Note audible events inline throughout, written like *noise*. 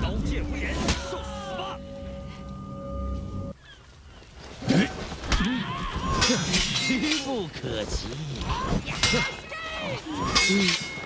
刀剑无言受死吧。*laughs* 不可嗯 *laughs*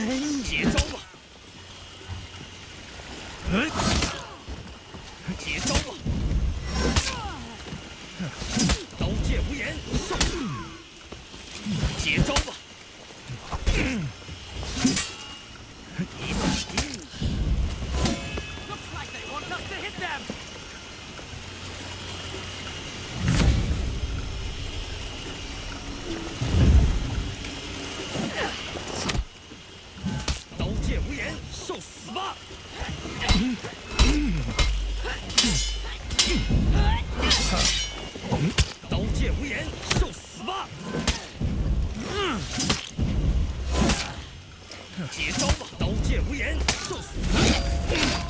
Okay. 接招吧！刀剑无眼，受死！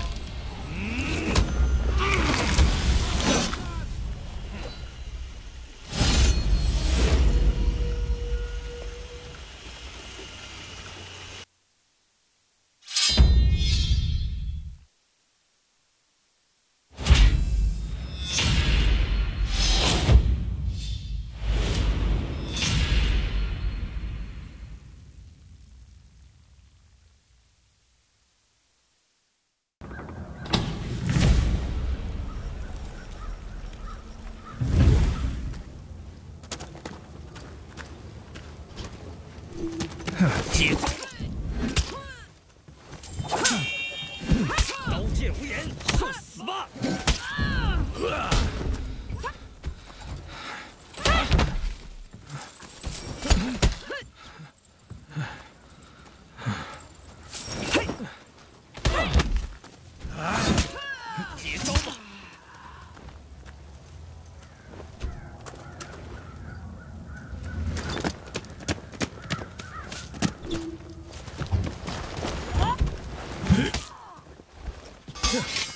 летит. @웃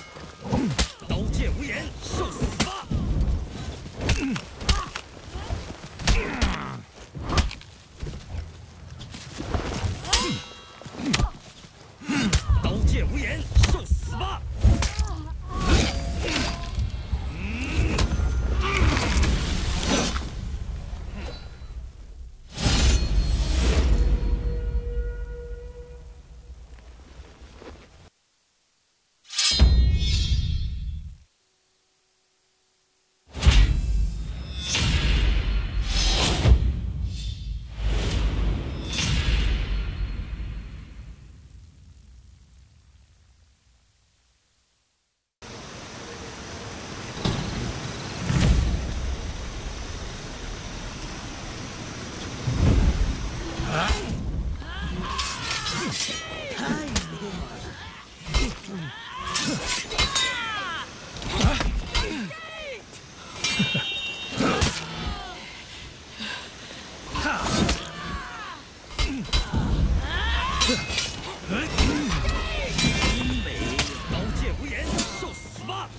哈。嗯哼哼刀剑无眼受死吧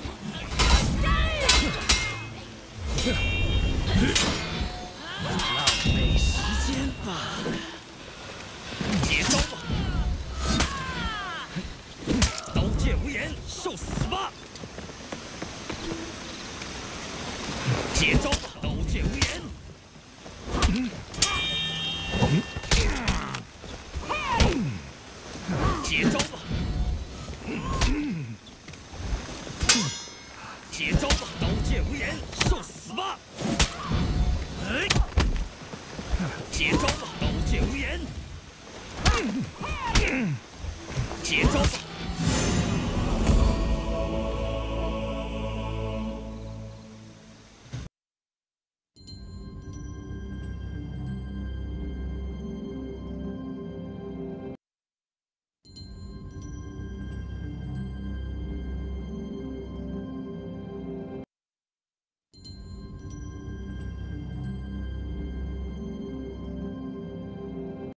接招吧！刀剑无眼，接招吧！